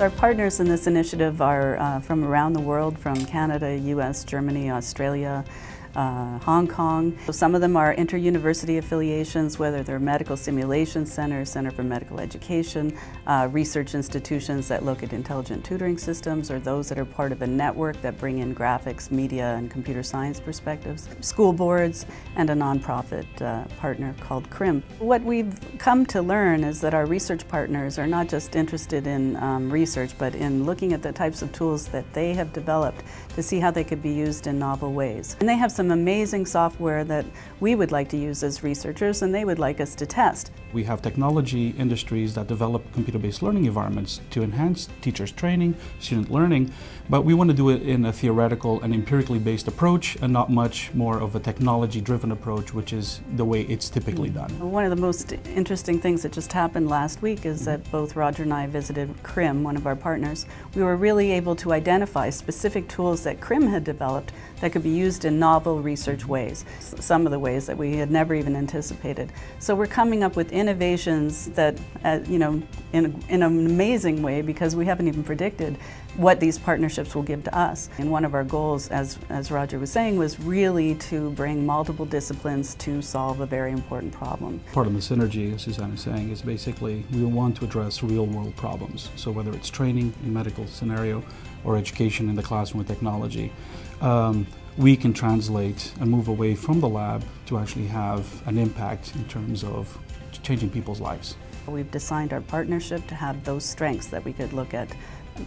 Our partners in this initiative are uh, from around the world, from Canada, US, Germany, Australia, uh, Hong Kong. So some of them are inter-university affiliations, whether they're medical simulation centers, Center for Medical Education, uh, research institutions that look at intelligent tutoring systems, or those that are part of a network that bring in graphics, media, and computer science perspectives, school boards, and a nonprofit uh, partner called CRIM. What we've come to learn is that our research partners are not just interested in um, research, but in looking at the types of tools that they have developed to see how they could be used in novel ways. And they have some some amazing software that we would like to use as researchers and they would like us to test. We have technology industries that develop computer-based learning environments to enhance teachers' training, student learning, but we want to do it in a theoretical and empirically based approach and not much more of a technology-driven approach, which is the way it's typically hmm. done. One of the most interesting things that just happened last week is that both Roger and I visited CRIM, one of our partners. We were really able to identify specific tools that CRIM had developed that could be used in novel research ways, some of the ways that we had never even anticipated. So we're coming up with innovations that, uh, you know, in, in an amazing way because we haven't even predicted what these partnerships will give to us. And one of our goals, as, as Roger was saying, was really to bring multiple disciplines to solve a very important problem. Part of the synergy, as Susanne is saying, is basically we want to address real world problems. So whether it's training in medical scenario or education in the classroom with technology, um, we can translate and move away from the lab to actually have an impact in terms of changing people's lives. We've designed our partnership to have those strengths that we could look at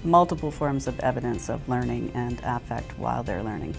multiple forms of evidence of learning and affect while they're learning.